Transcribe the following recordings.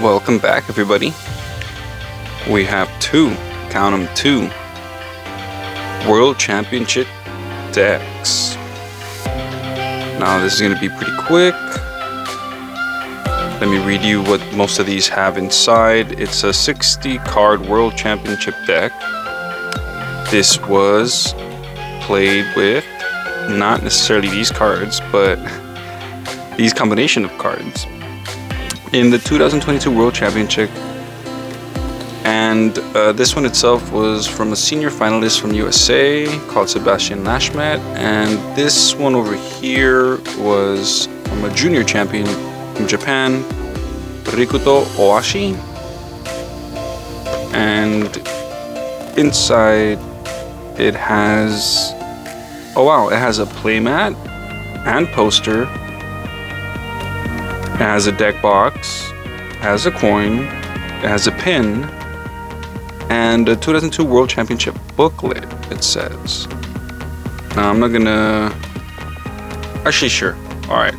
Welcome back, everybody. We have two, count them two, World Championship decks. Now, this is going to be pretty quick. Let me read you what most of these have inside. It's a 60 card World Championship deck. This was played with not necessarily these cards, but these combination of cards in the 2022 World Championship. And uh, this one itself was from a senior finalist from USA called Sebastian Lashmet. And this one over here was from a junior champion from Japan, Rikuto Ohashi. And inside it has, oh wow, it has a playmat and poster. Has a deck box, has a coin, has a pin, and a 2002 World Championship booklet, it says. Now I'm not gonna, actually sure, alright.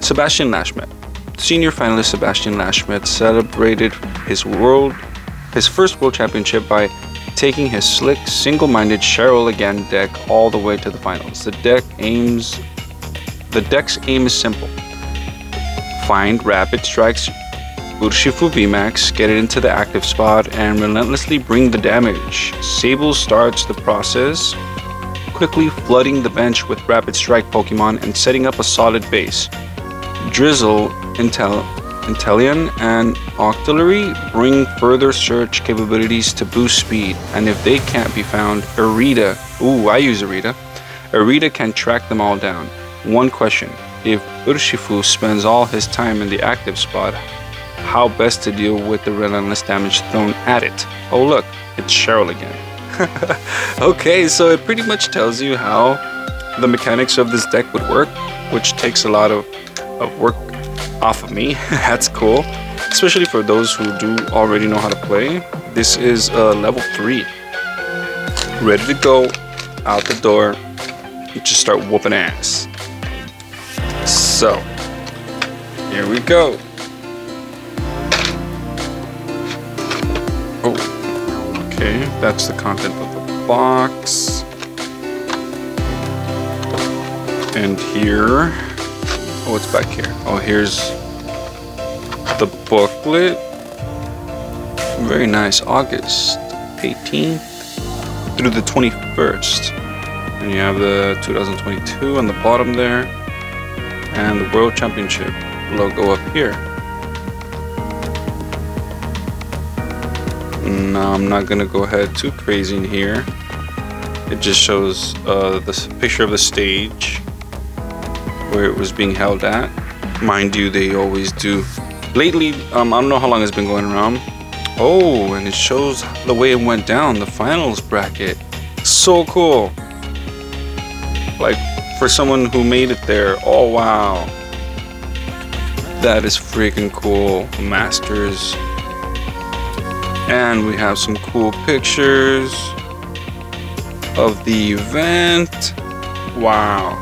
Sebastian Lashmet. Senior finalist Sebastian Lashmet celebrated his world, his first world championship by taking his slick, single-minded Cheryl again deck all the way to the finals. The deck aims, the deck's aim is simple: find Rapid Strike's Urshifu VMAX, get it into the active spot, and relentlessly bring the damage. Sable starts the process, quickly flooding the bench with Rapid Strike Pokemon and setting up a solid base. Drizzile, Intel, Inteleon, and Octillery bring further search capabilities to boost speed, and if they can't be found, Irida, ooh, I use Irida, Irida can track them all down. One question, if Urshifu spends all his time in the active spot, how best to deal with the relentless damage thrown at it? Oh look, it's Cheryl again. okay, so it pretty much tells you how the mechanics of this deck would work, which takes a lot of of work off of me. That's cool. Especially for those who do already know how to play. This is uh, level 3. Ready to go out the door. You just start whooping ass. So, here we go. Oh, okay. That's the content of the box. And here Oh, it's back here. Oh, here's the booklet. Very nice. August 18th through the 21st. And you have the 2022 on the bottom there. And the World Championship logo up here. Now, I'm not to go ahead too crazy in here. It just shows uh, the picture of the stage where it was being held at. Mind you, they always do. Lately, um, I don't know how long it's been going around. Oh, and it shows the way it went down, the finals bracket. So cool. Like, for someone who made it there, oh wow. That is freaking cool. Masters. And we have some cool pictures of the event. Wow.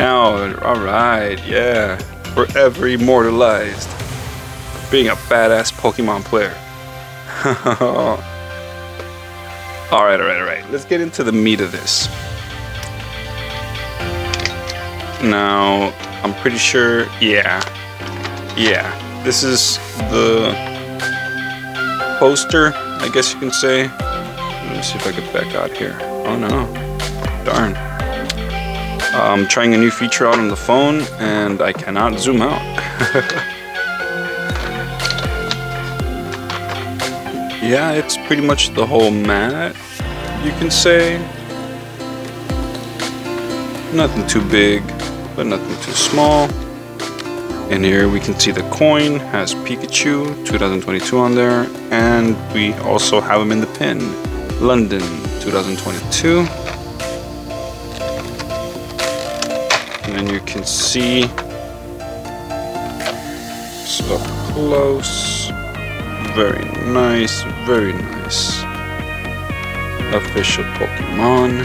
Oh, alright, yeah. Forever immortalized. Being a badass Pokemon player. alright, alright, alright. Let's get into the meat of this. Now, I'm pretty sure, yeah. Yeah. This is the poster, I guess you can say. Let me see if I can back out here. Oh no. Darn. I'm trying a new feature out on the phone and I cannot zoom out. yeah, it's pretty much the whole mat, you can say. Nothing too big, but nothing too small. And here we can see the coin has Pikachu 2022 on there, and we also have him in the pin, London 2022. and you can see up close very nice very nice official Pokemon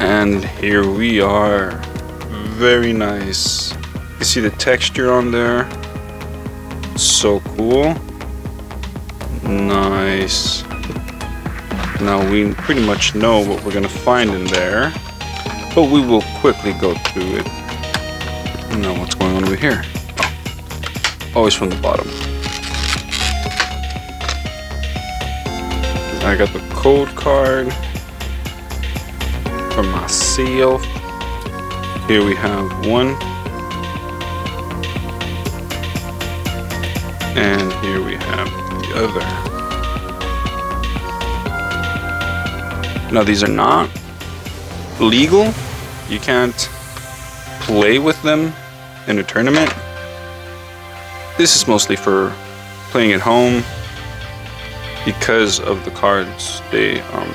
and here we are very nice You see the texture on there. So cool. Nice. Now we pretty much know what we're gonna find in there, but we will quickly go through it. Now what's going on over here? Always from the bottom. I got the code card for seal. Here we have one. And here we have the other. Now these are not legal. You can't play with them in a tournament. This is mostly for playing at home because of the cards. They um,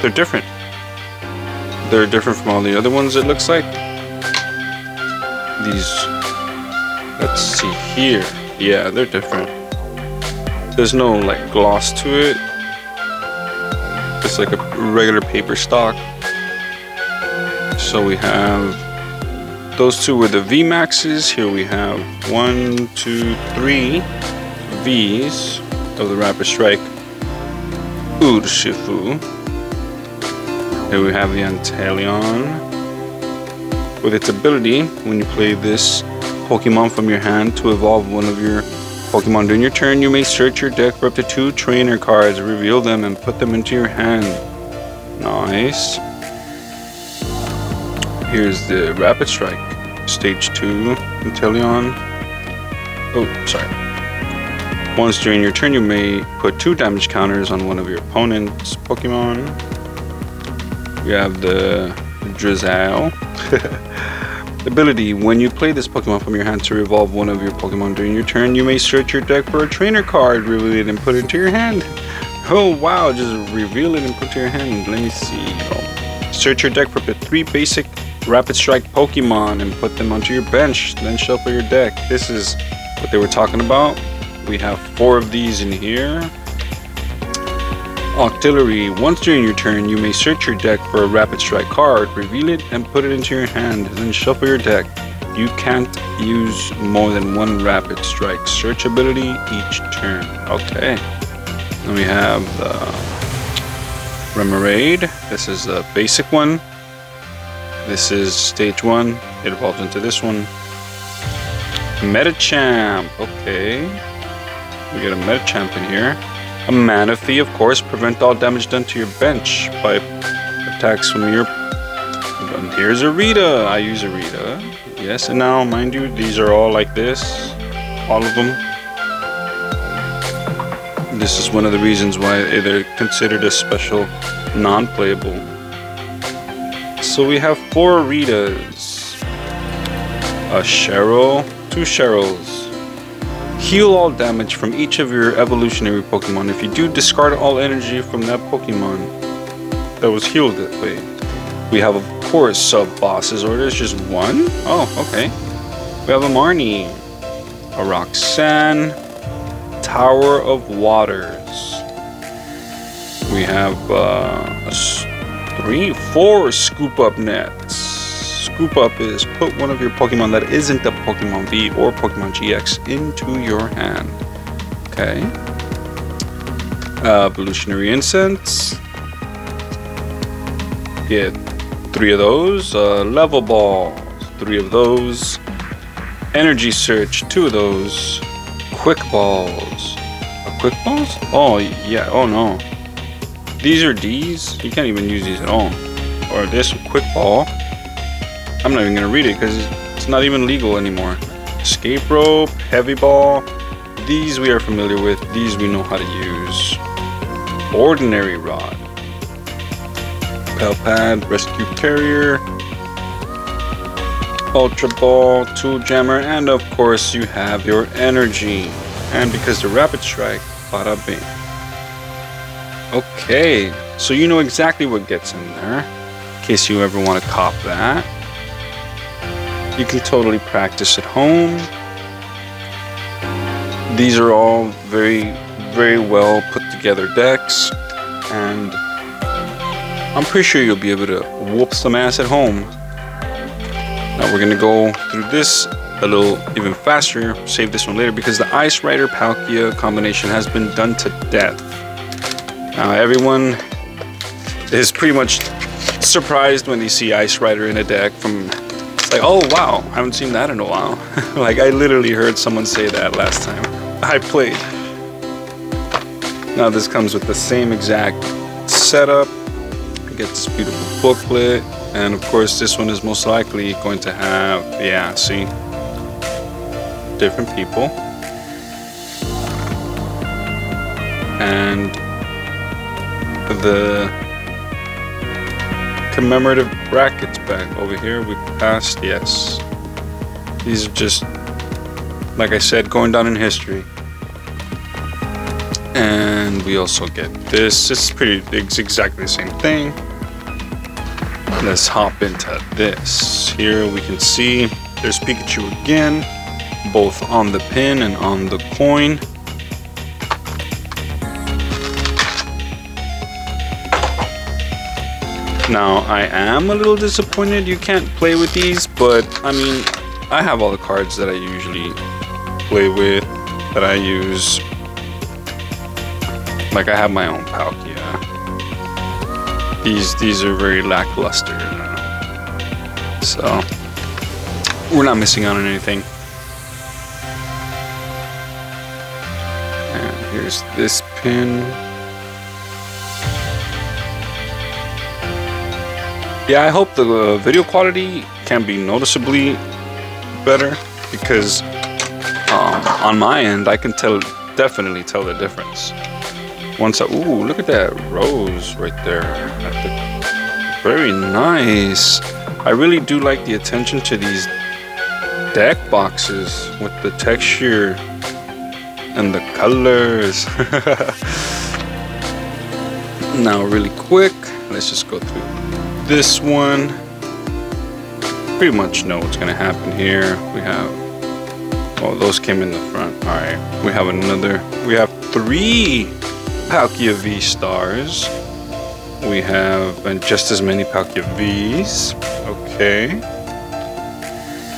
they're different. They're different from all the other ones. It looks like these. Let's see here. Yeah, they're different. There's no like gloss to it. It's like a regular paper stock. So we have those two were the V Maxes. Here we have one, two, three V's of the Rapid Strike Urshifu. Here we have the Inteleon. With its ability, when you play this Pokemon from your hand to evolve one of your Pokemon during your turn, you may search your deck for up to two trainer cards, reveal them, and put them into your hand. Nice. Here's the Rapid Strike, Stage 2, Inteleon. Oh, sorry. Once during your turn, you may put two damage counters on one of your opponent's Pokemon. We have the Drizzile. Ability, when you play this Pokemon from your hand to revolve one of your Pokemon during your turn, you may search your deck for a trainer card, reveal it and put it into your hand. Oh wow, just reveal it and put it to your hand. Let me see. Oh. Search your deck for the three basic Rapid Strike Pokemon and put them onto your bench, then shuffle your deck. This is what they were talking about. We have four of these in here. Octillery. Once during your turn, you may search your deck for a Rapid Strike card, reveal it, and put it into your hand, then shuffle your deck. You can't use more than one Rapid Strike search ability each turn. Okay. Then we have the Remoraid. This is the basic one. This is stage one. It evolves into this one. Medicham. Okay. We got a Medicham in here. A Manaphy, of course, prevent all damage done to your bench by attacks from your... And here's a Rita. I use a Rita. Yes, and now, mind you, these are all like this. All of them. This is one of the reasons why they're considered a special non-playable. So we have four Ritas. A Cheryl, two Cheryls. Heal all damage from each of your evolutionary Pokemon. If you do, discard all energy from that Pokemon that was healed that way. We have, of course, sub-bosses, or there's just one? Oh, okay. We have a Marnie, a Roxanne, Tower of Waters. We have uh, three, four Scoop Up Nets. Scoop Up is put one of your Pokemon that isn't a Pokemon V or Pokemon GX into your hand. Okay. Evolutionary Incense. Get three of those. Uh, level Balls, three of those. Energy Search, two of those. Quick Balls. Quick Balls? Oh, yeah. Oh, no. These are D's. You can't even use these at all. Or this Quick Ball. I'm not even gonna read it because it's not even legal anymore. Escape rope, heavy ball. These we are familiar with. These we know how to use. Ordinary rod. Pal pad, rescue carrier. Ultra ball, tool jammer, and of course you have your energy. And because the rapid strike, bada bing. Okay, so you know exactly what gets in there. In case you ever want to cop that. You can totally practice at home. These are all very, very well put together decks, and I'm pretty sure you'll be able to whoop some ass at home. Now we're gonna go through this a little even faster, save this one later because the Ice Rider Palkia combination has been done to death. Now everyone is pretty much surprised when they see Ice Rider in a deck from it's like, oh wow, I haven't seen that in a while. like I literally heard someone say that last time I played. Now this comes with the same exact setup. Get this beautiful booklet, and of course this one is most likely going to have, yeah, see, different people. And the commemorative brackets back over here. We passed, yes. These are just, like I said, going down in history. And we also get this. It's pretty, it's exactly the same thing. Let's hop into this. Here we can see there's Pikachu again, both on the pin and on the coin. Now, I am a little disappointed you can't play with these, but I mean, I have all the cards that I usually play with, that I use. Like, I have my own Palkia. These, these are very lackluster. So, we're not missing out on anything. And here's this pin. Yeah, I hope the uh, video quality can be noticeably better because um, on my end I can tell definitely tell the difference. Once I ooh look at that rose right there. The, very nice. I really do like the attention to these deck boxes with the texture and the colors. now really quick, let's just go through this one, pretty much know what's to happen here. We have, oh, those came in the front. All right, we have another, we have three Palkia V stars. We have and just as many Palkia Vs. Okay.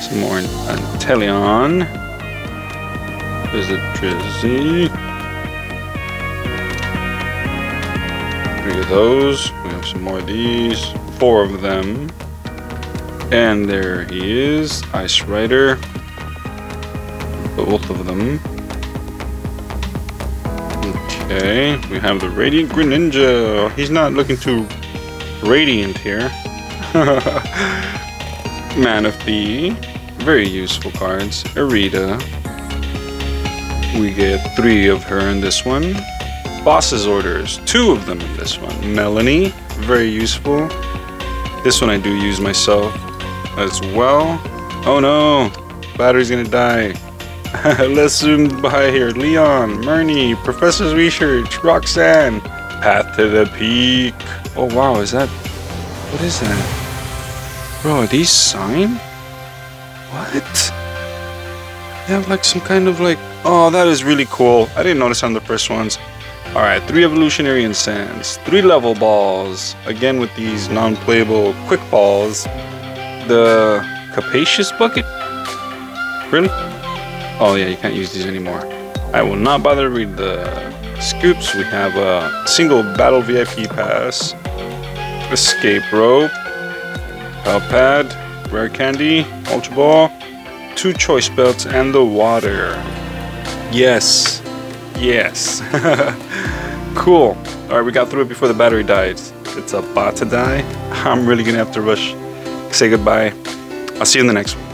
Some more Inteleon. There's a Drizzy. Three of those. We have some more of these four of them. And there he is, Ice Rider. Both of them. Okay, we have the Radiant Greninja. He's not looking too radiant here. Man of Manaphy. Very useful cards. Irida. We get three of her in this one. Boss's orders. Two of them in this one. Melanie. Very useful. This one I do use myself as well. Oh no, battery's gonna die. Let's zoom by here. Leon, Marnie, Professor's Research, Roxanne, Path to the Peak. Oh wow, is that, what is that? Bro, are these sign? What? They have like some kind of like, oh that is really cool. I didn't notice on the first ones. Alright, three evolutionary incense, three level balls, again with these non-playable quick balls, the capacious bucket. Really? Oh yeah, you can't use these anymore. I will not bother to read the scoops. We have a single battle VIP pass, escape rope, pal pad, rare candy, ultra ball, two choice belts, and the water. Yes, Yes. cool. Alright, we got through it before the battery died. It's about to die. I'm really gonna have to rush. Say goodbye. I'll see you in the next one.